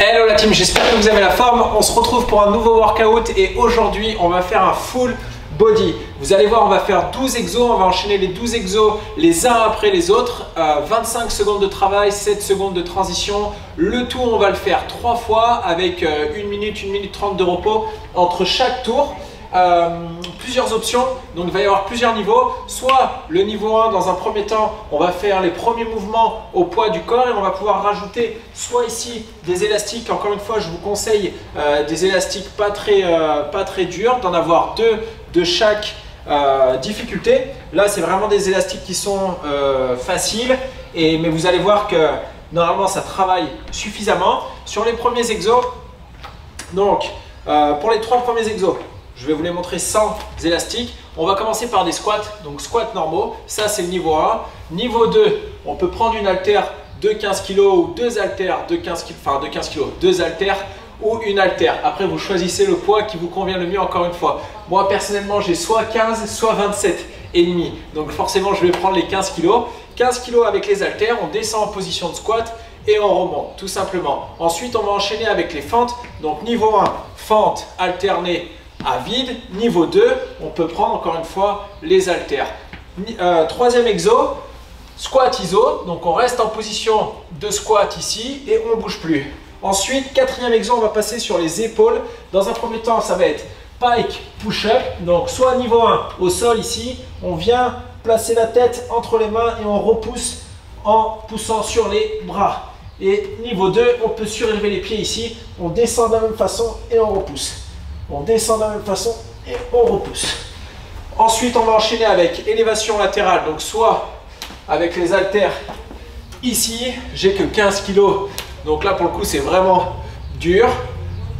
Hello la team, j'espère que vous avez la forme. On se retrouve pour un nouveau workout et aujourd'hui on va faire un full body. Vous allez voir, on va faire 12 exos, on va enchaîner les 12 exos les uns après les autres. 25 euh, secondes de travail, 7 secondes de transition. Le tout, on va le faire 3 fois avec 1 euh, minute, 1 minute 30 de repos entre chaque tour. Euh, plusieurs options, donc il va y avoir plusieurs niveaux. Soit le niveau 1, dans un premier temps, on va faire les premiers mouvements au poids du corps et on va pouvoir rajouter soit ici des élastiques. Encore une fois, je vous conseille euh, des élastiques pas très, euh, pas très durs, d'en avoir deux de chaque difficulté. Là, c'est vraiment des élastiques qui sont faciles, et, mais vous allez voir que normalement, ça travaille suffisamment. Sur les premiers exos, donc pour les trois premiers exos, je vais vous les montrer sans élastiques. On va commencer par des squats, donc squats normaux. Ça, c'est le niveau 1. Niveau 2, on peut prendre une haltère de 15 kg ou deux haltères de 15 kg, enfin de 15 kg, deux haltères ou une haltère. Après, vous choisissez le poids qui vous convient le mieux encore une fois. Moi, personnellement, j'ai soit 15, soit 27 et demi. Donc forcément, je vais prendre les 15 kg. 15 kg avec les haltères, on descend en position de squat et on remonte, tout simplement. Ensuite, on va enchaîner avec les fentes. Donc niveau 1, fente alternée à vide. Niveau 2, on peut prendre encore une fois les haltères. Euh, troisième exo, squat iso. Donc on reste en position de squat ici et on ne bouge plus. Ensuite, quatrième exo, on va passer sur les épaules. Dans un premier temps, ça va être pike push-up. Donc soit niveau 1 au sol ici, on vient placer la tête entre les mains et on repousse en poussant sur les bras. Et niveau 2, on peut surélever les pieds ici, on descend de la même façon et on repousse. On descend de la même façon et on repousse. Ensuite, on va enchaîner avec élévation latérale. Donc, soit avec les haltères ici, j'ai que 15 kg. Donc là, pour le coup, c'est vraiment dur.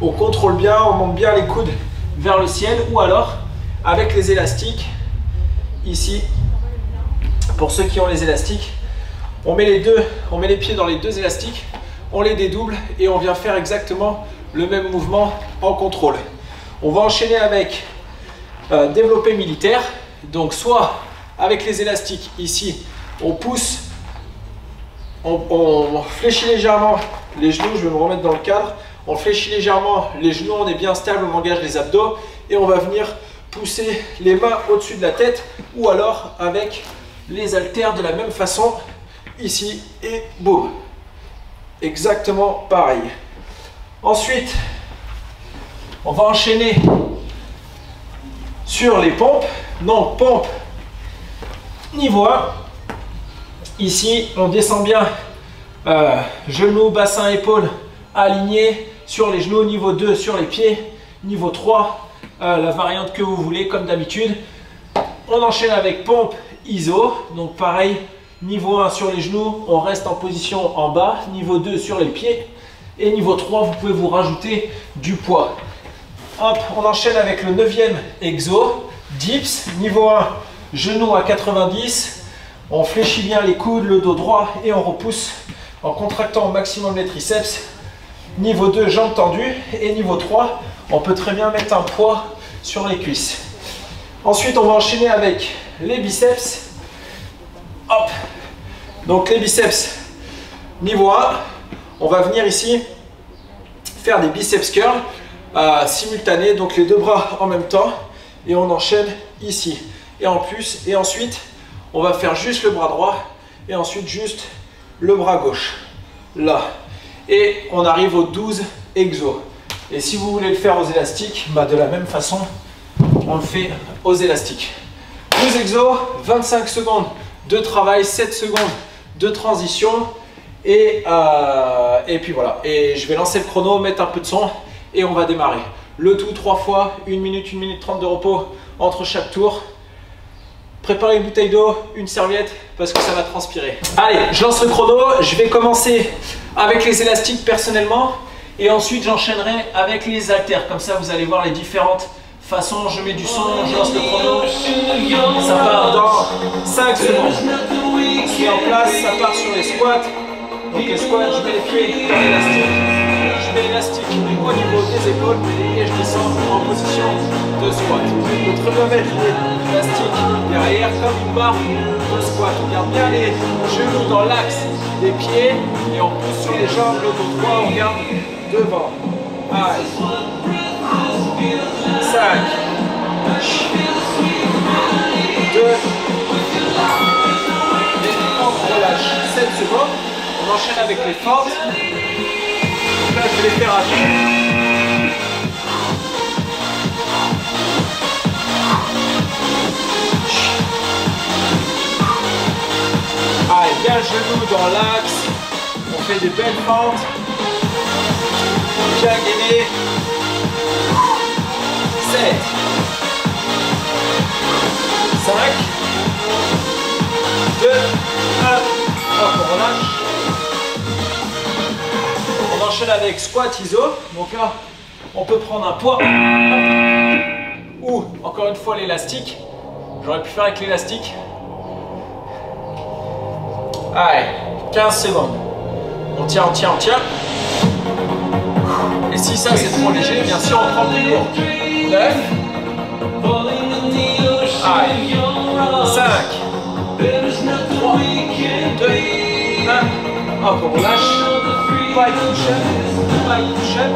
On contrôle bien, on monte bien les coudes vers le ciel. Ou alors, avec les élastiques, ici, pour ceux qui ont les élastiques, on met les deux, on met les pieds dans les deux élastiques, on les dédouble et on vient faire exactement le même mouvement en contrôle. On va enchaîner avec euh, développé militaire. Donc soit avec les élastiques ici, on pousse, on, fléchit légèrement les genoux, je vais me remettre dans le cadre, on fléchit légèrement les genoux, on est bien stable, on engage les abdos et on va venir pousser les mains au-dessus de la tête ou alors avec les haltères de la même façon ici et boum. Exactement pareil. Ensuite, on va enchaîner sur les pompes. Donc, pompe niveau 1. Ici, on descend bien euh, genoux, bassin, épaules alignés sur les genoux. Niveau 2, sur les pieds. Niveau 3, euh, la variante que vous voulez, comme d'habitude. On enchaîne avec pompe ISO. Donc, pareil, niveau 1 sur les genoux, on reste en position en bas. Niveau 2 sur les pieds. Et niveau 3, vous pouvez vous rajouter du poids. On enchaîne avec le neuvième exo. Dips, niveau 1, genou à 90. On fléchit bien les coudes, le dos droit et on repousse en contractant au maximum les triceps. Niveau 2, jambes tendues. Et niveau 3, on peut très bien mettre un poids sur les cuisses. Ensuite, on va enchaîner avec les biceps. Donc les biceps, niveau 1. On va venir ici faire des biceps curls simultané, donc les deux bras en même temps, et on enchaîne ici. Et en plus, et ensuite, on va faire juste le bras droit, et ensuite juste le bras gauche, là. Et on arrive aux 12 exos. Et si vous voulez le faire aux élastiques, bah de la même façon, on le fait aux élastiques. 12 exos, 25 secondes de travail, 7 secondes de transition. Et, euh, et puis voilà. Et je vais lancer le chrono, mettre un peu de son et on va démarrer. Le tout trois fois, une minute, une minute trente de repos entre chaque tour. Préparez une bouteille d'eau, une serviette, parce que ça va transpirer. Allez, je lance le chrono. Je vais commencer avec les élastiques personnellement. Et ensuite, j'enchaînerai avec les haltères. Comme ça, vous allez voir les différentes façons. Je mets du son, je lance le chrono. Ça part dans 5 secondes. Je suis en place, ça part sur les squats. Donc les squats, je les pieds dans l'élastique l'élastique au niveau des épaules et je descends en position de squat. Bien mettre l'élastique derrière comme une barre de squat. On garde bien les genoux dans l'axe des pieds et on pousse sur les jambes, le dos droit, on garde devant. Allez. 5. 2. Et on relâche 7 secondes. On enchaîne avec les fortes. Les bien genou dans l'axe. On fait des belles fentes. Bien gainé. 7. 5. 2. 1. Hop, on relâche. Enchaîne avec squat iso. Donc là, on peut prendre un poids. Ou encore une fois l'élastique. J'aurais pu faire avec l'élastique. Allez, 15 secondes. On tient, on tient, on tient. Et si ça c'est trop léger, bien sûr on prend plus lourd. 9. Allez. 5. 3. 2. 1. Hop, on relâche. Pas push-up. Pas push-up.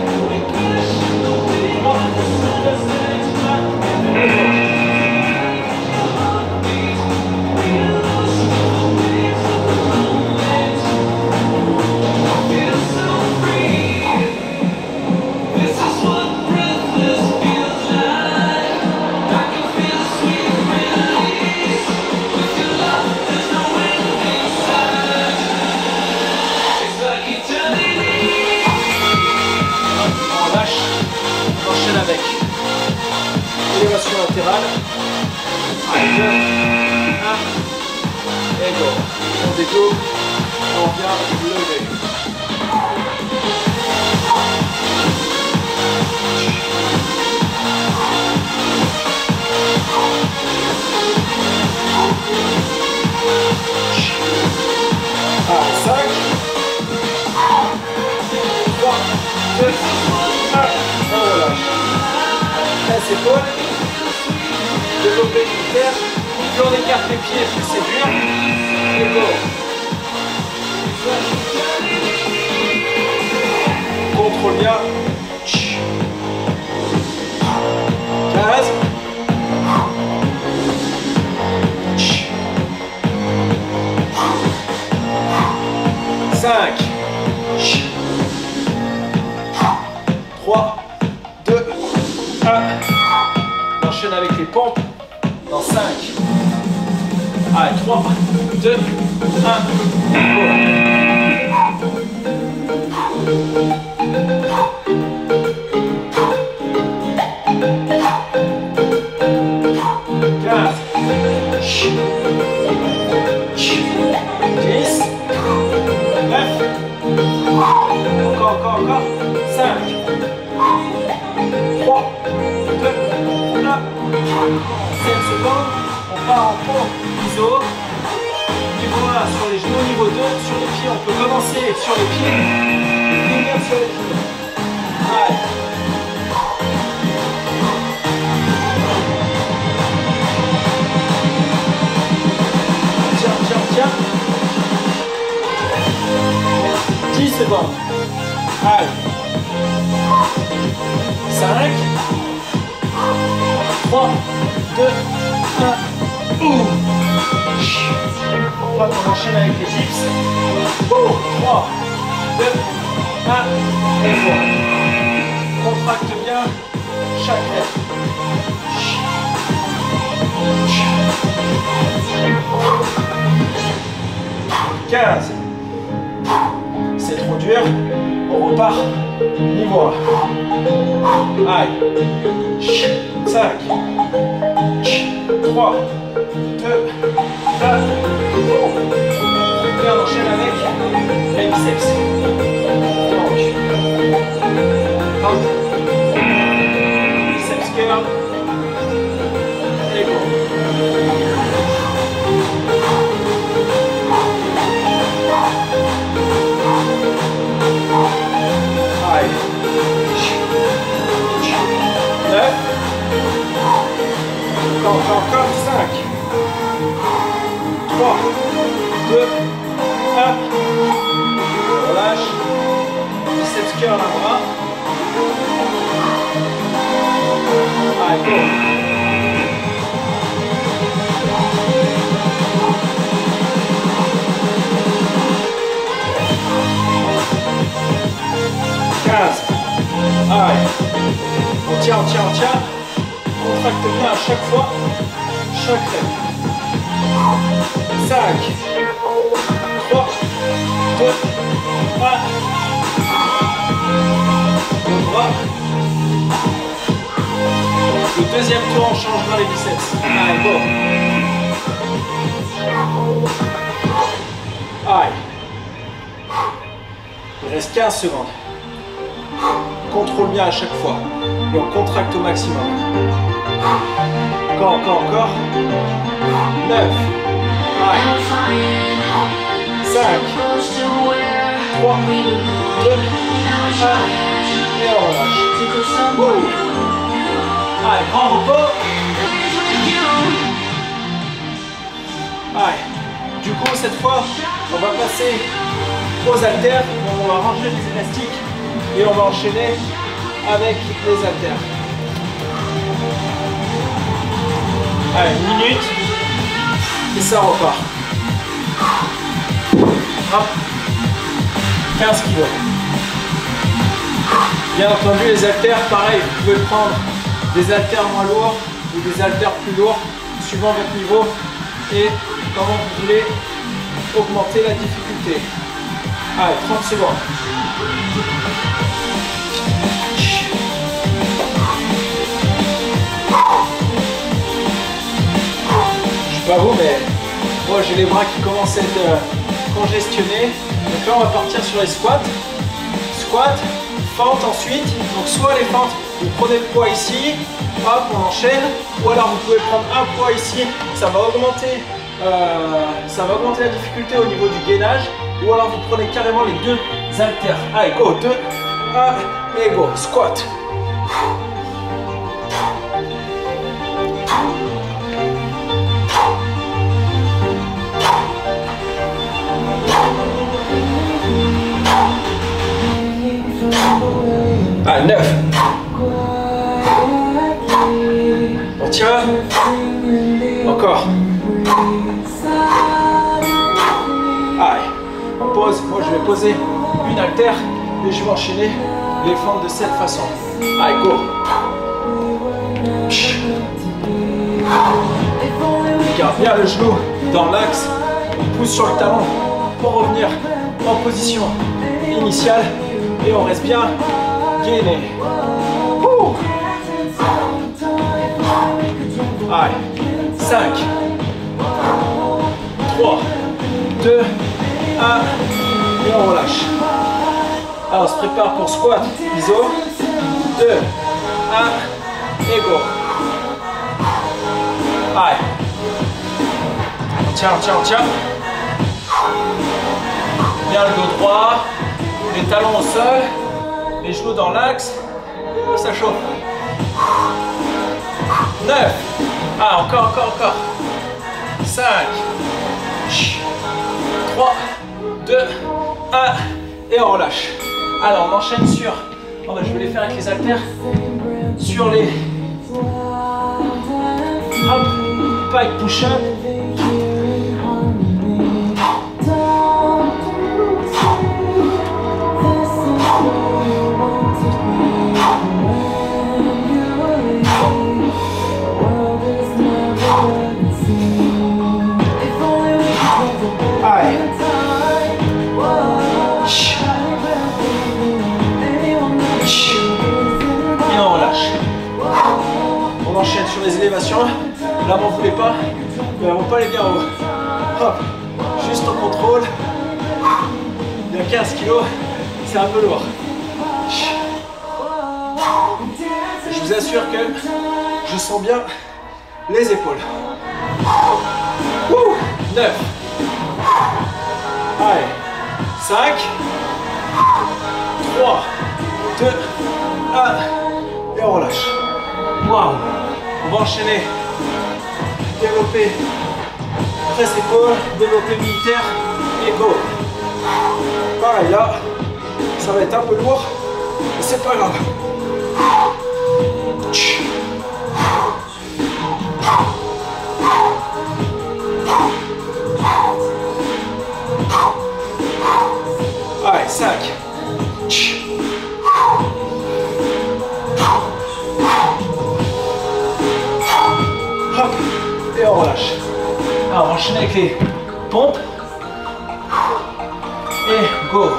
On vient lever. Allez, 5, 3, 2, 1, on relâche. Presse développer l'unitaire. Plus on écarte les pieds, c'est dur. Et go. Contrôle bien. Commencer sur les pieds, finir sur les genoux. Allez. Tiens, tiens, tiens. 10 secondes. Allez. 5. 3. 2, 1, ouh. On enchaîne avec les dips. 3, 2, 1, et voilà. Contracte bien chaque lèvre. 15. C'est trop dur. On repart. Niveau 1. Allez. 5. 3, 2, 1. Et on enchaîne avec les biceps. Donc, hop. Biceps curl. encore 5, 3, 2, 1, relâche, biceps curl à bras, allez Quinze. Allez, on tient, on tient, on tient. On tracte bien à chaque fois. Chaque rep. 5, 3, 2, 1. Le bras. Le deuxième tour, on changera les biceps. Allez, go. Aïe. Il reste 15 secondes. Contrôle bien à chaque fois. Et on contracte au maximum. Encore, encore, encore. 9. Aïe. 5, 3, 2, 1. Et on relâche. Wouh. Allez, grand repos. Allez. Du coup, cette fois, on va passer aux haltères. On va ranger les élastiques et on va enchaîner avec les haltères. Allez, une minute. Et ça repart. Hop. 15 kilos. Bien entendu, les haltères, pareil, vous pouvez prendre des haltères moins lourds ou des haltères plus lourds, suivant votre niveau et comment vous voulez augmenter la difficulté. Allez, 30 secondes. Vous, mais moi j'ai les bras qui commencent à être euh, congestionnés. Donc là, on va partir sur les squats. Squat, fente ensuite. Donc soit les fentes, vous prenez le poids ici, hop, on enchaîne. Ou alors vous pouvez prendre un poids ici, ça va augmenter, euh, ça va augmenter la difficulté au niveau du gainage. Ou alors vous prenez carrément les deux haltères. Allez, go, 2, 1, et go, squat. Ah, 9. On tient. Encore. Allez, on pose. Moi, je vais poser une haltère et je vais enchaîner les fentes de cette façon. Allez, go. Garde bien le genou dans l'axe. On pousse sur le talon pour revenir en position initiale et on reste bien Allez, 5, 3, 2, 1, et on relâche. Alors on se prépare pour squat, iso, 2, 1, et go. Allez. Tiens, tiens, tiens. Bien le dos droit, les talons au sol, les genoux dans l'axe, et ça chauffe. 9. Ah, encore, encore, encore. 5. 3, 2, 1. Et on relâche. Alors, on enchaîne sur. Oh, bah, je vais les faire avec les haltères. Sur les. Hop. Pike push-up. Les élévations. Là, m'en voulez pas, mais elles vont pas bien haut. Hop, juste en contrôle. Il y a 15 kilos, c'est un peu lourd. Je vous assure que je sens bien les épaules. Ouh, 9. Allez, 5, 3, 2, 1, et on relâche. Waouh, on va enchaîner. Développer presse épaule, développer militaire et go. Pareil là, ça va être un peu lourd, mais c'est pas grave. Allez, 5, enchaîner avec les pompes. Et go.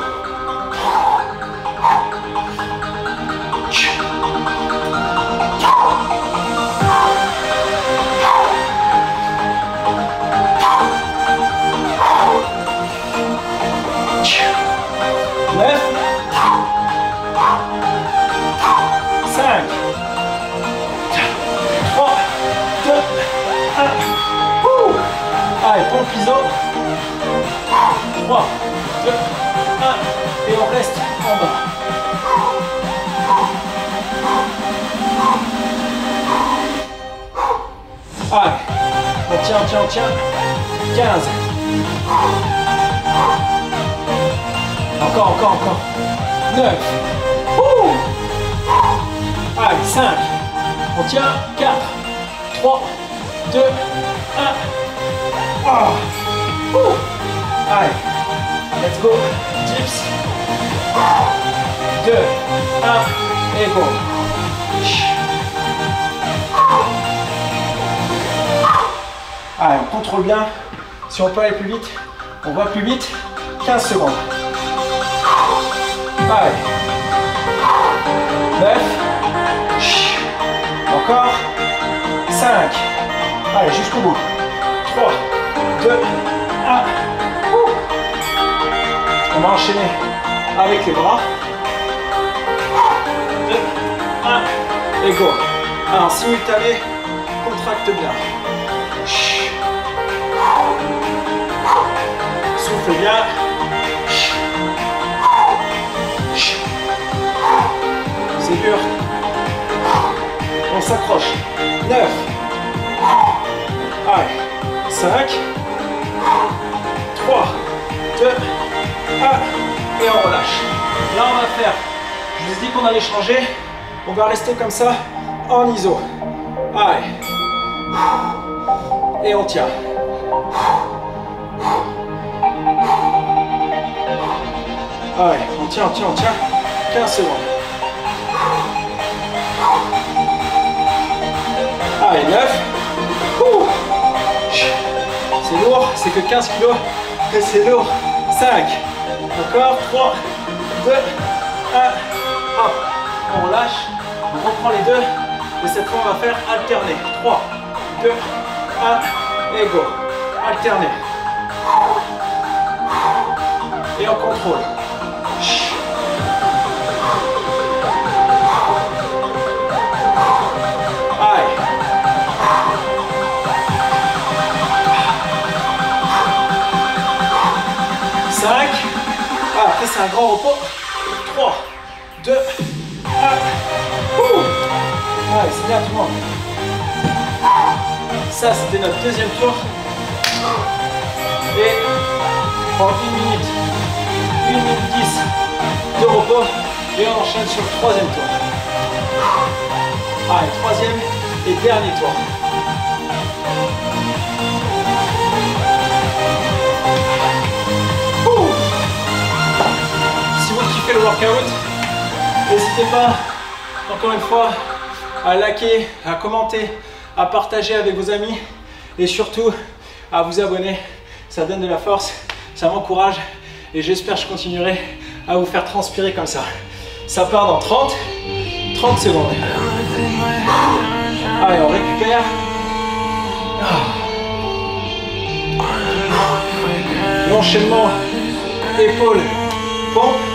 3, 2, 1, et on reste en bas. Allez, on tient, on tient, on tient. 15. Encore, encore, encore. 9. Allez, 5. On tient. Allez. Let's go. Dips. 2, 1, et go. Allez, on contrôle bien. Si on peut aller plus vite, on va plus vite. 15 secondes. Allez. 9. Encore. 5. Allez, jusqu'au bout. 3, 2, 1. On va enchaîner avec les bras. 2, 1, et go. Alors, simultané, contracte bien. Souffle bien. C'est dur. On s'accroche. 9. Allez. 5. 3. 2. Et on relâche. Là, on va faire, je vous ai dit qu'on allait changer. On va rester comme ça en iso. Allez. Et on tient. Allez, on tient, on tient, on tient. 15 secondes. Allez, 9. C'est lourd, c'est que 15 kilos. C'est lourd. 5. Encore 3, 2, 1, hop. On relâche, on reprend les deux. Et cette fois, on va faire alterner. 3, 2, 1, et go. Alterner. Et on contrôle. Un grand repos. 3, 2, 1. Allez, c'est bien tout le monde. Ça, c'était notre deuxième tour. Et prend une minute, une minute 10 de repos. Et on enchaîne sur le troisième tour. Allez, troisième et dernier tour. Workout. N'hésitez pas, encore une fois, à liker, à commenter, à partager avec vos amis et surtout à vous abonner. Ça donne de la force, ça m'encourage et j'espère que je continuerai à vous faire transpirer comme ça. Ça part dans 30, 30 secondes. Allez, on récupère. L'enchaînement épaule, pompe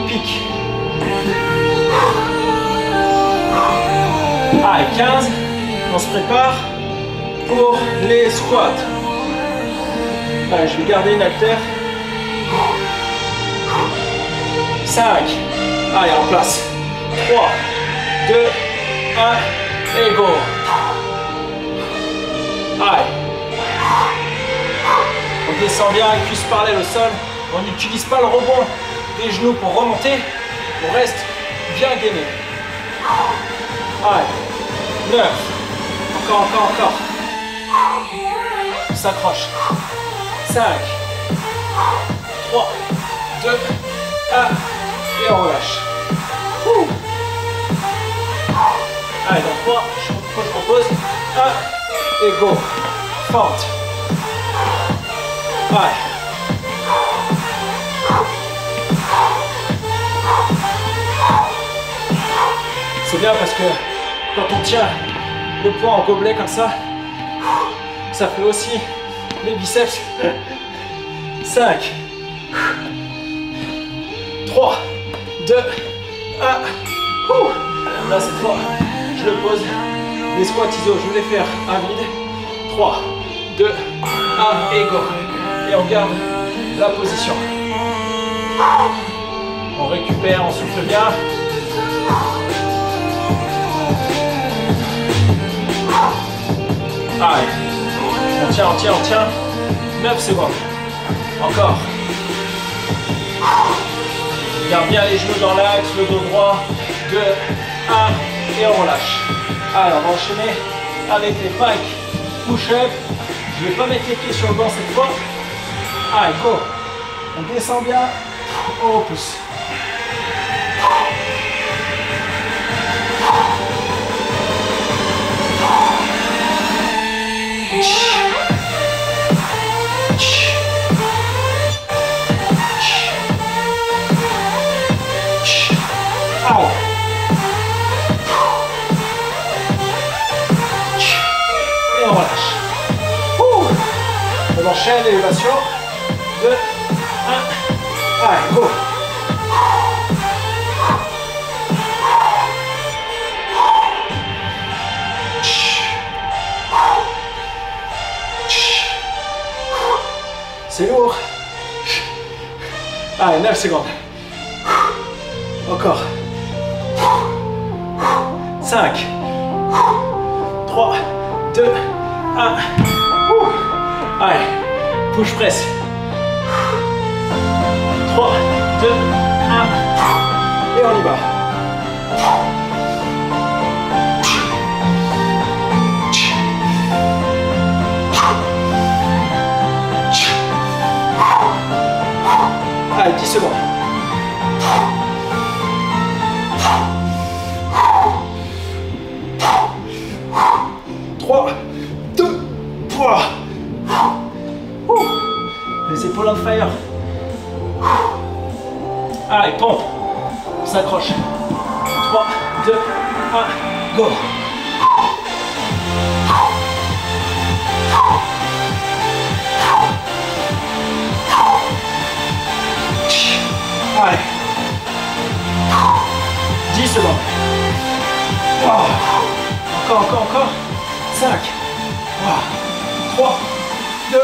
pique. Allez, 15. On se prépare pour les squats. Allez, je vais garder une haltère. 5. Allez, en place. 3, 2, 1, et go. Allez. On descend bien, cuisse parallèle au sol. On n'utilise pas le rebond les genoux pour remonter. On reste bien gainé. Allez, 9. Encore, encore, encore. On s'accroche. 5, 3, 2, 1. Et on relâche. Allez, dans 3, je repose. 1 et go. Fente. Ouais. C'est bien parce que quand on tient le poids en gobelet comme ça, ça fait aussi les biceps. 5, 3, 2, 1. Là c'est fort. Je le pose. Les squats ISO, je vais les faire à vide. 3, 2, 1 et go. Et on garde la position. On récupère, on souffle bien. Allez. On tient, on tient, on tient. 9 secondes. Encore. Garde bien les genoux dans l'axe, le dos droit. 2, 1 et on relâche. Allez, on va enchaîner avec les pikes push-up. Je ne vais pas mettre les pieds sur le banc cette fois. Allez, go. On descend bien. On repousse. Enchaîne l'élévation. 2, 1. Allez, go. C'est lourd. Allez, 9 secondes. Encore. 5, 3, 2, 1. Allez, push press. 3, 2, 1. Et on y va. Allez, 10 secondes. Trois, deux, trois. Fire. Allez, pompe. On s'accroche. 3, 2, 1, go. Allez. 10 secondes. Wow. Encore, encore, encore. 5, 3, 2,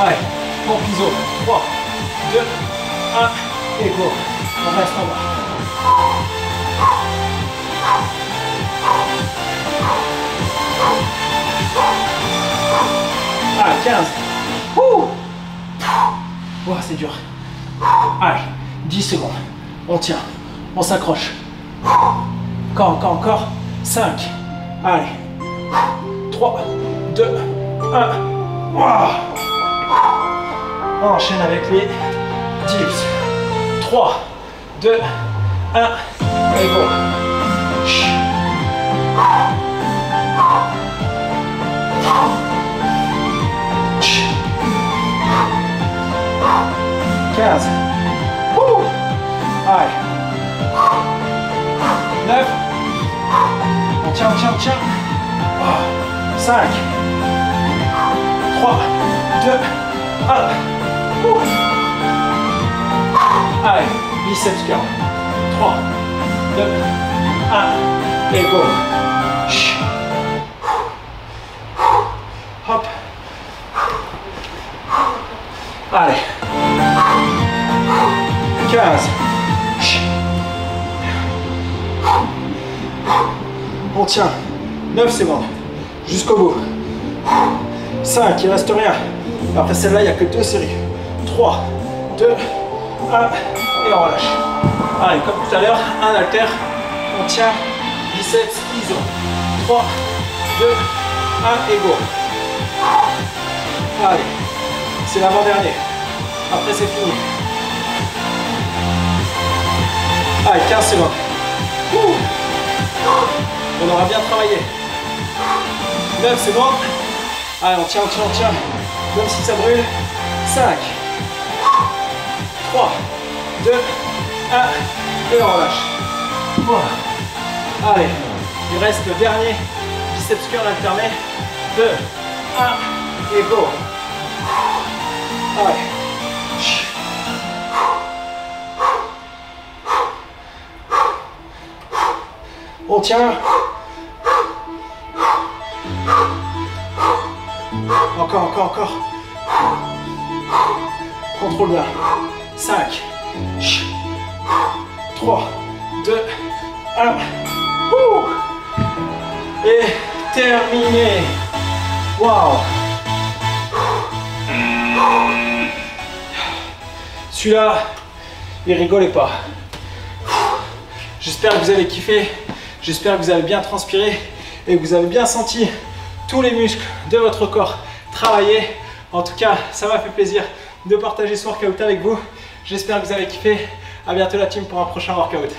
Allez, pompe iso. 3, 2, 1. Et go. On reste en bas. Ah, 15. Ouh. Ouah, c'est dur. Allez, 10 secondes. On tient. On s'accroche. Encore, encore, encore. 5. Allez. 3, 2, 1. Ouah. On enchaîne avec les dips. 3, 2, 1. Et go. Chut. 15. Ouh. Allez. 9. On tient, on tient, on tient. 5. 3, 2, 1. Allez, biceps curl. 3, 2, 1. Et go. Hop. Allez. 15. On tient. 9 secondes. Jusqu'au bout. 5, il reste rien. Après celle-là, il n'y a que deux séries. 3, 2, 1, et on relâche. Allez, comme tout à l'heure, un halter. On tient. biceps iso. 3, 2, 1 et go. Allez, c'est l'avant-dernier. Après, c'est fini. Allez, 15 secondes. On aura bien travaillé. 9, c'est bon. Allez, on tient, on tient, on tient. Même si ça brûle. 5, 3, 2, 1. Et on relâche. Allez, il reste le dernier biceps curl alterné. 2, 1 et go. Allez. On tient. Encore, encore, encore. Contrôle bien. 5, 3, 2, 1. Et terminé. Waouh. Celui-là, il rigolait pas. J'espère que vous avez kiffé. J'espère que vous avez bien transpiré et que vous avez bien senti tous les muscles de votre corps travailler. En tout cas, ça m'a fait plaisir de partager ce workout avec vous. J'espère que vous avez kiffé. A bientôt la team pour un prochain workout.